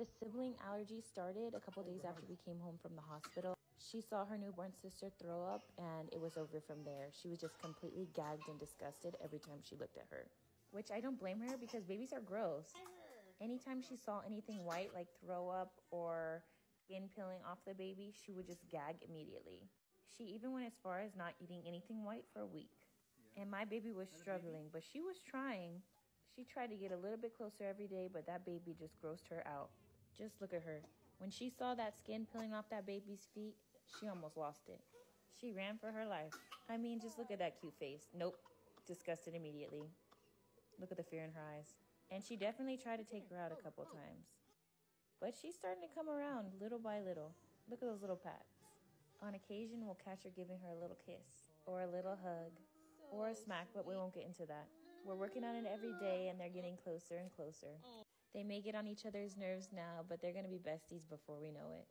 The sibling allergy started a couple days after we came home from the hospital. She saw her newborn sister throw up, and it was over from there. She was just completely gagged and disgusted every time she looked at her. Which I don't blame her because babies are gross. Anytime she saw anything white, like throw up or skin peeling off the baby, she would just gag immediately. She even went as far as not eating anything white for a week. And my baby was struggling, but she was trying. She tried to get a little bit closer every day, but that baby just grossed her out. Just look at her. When she saw that skin peeling off that baby's feet, she almost lost it. She ran for her life. I mean, just look at that cute face. Nope. Disgusted immediately. Look at the fear in her eyes. And she definitely tried to take her out a couple times. But she's starting to come around little by little. Look at those little pats. On occasion, we'll catch her giving her a little kiss, or a little hug, or a smack, but we won't get into that. We're working on it every day, and they're getting closer and closer. Oh. They may get on each other's nerves now, but they're going to be besties before we know it.